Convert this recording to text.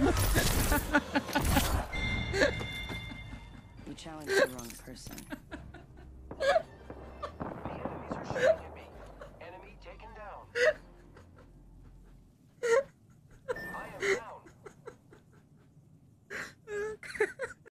you challenged the wrong person.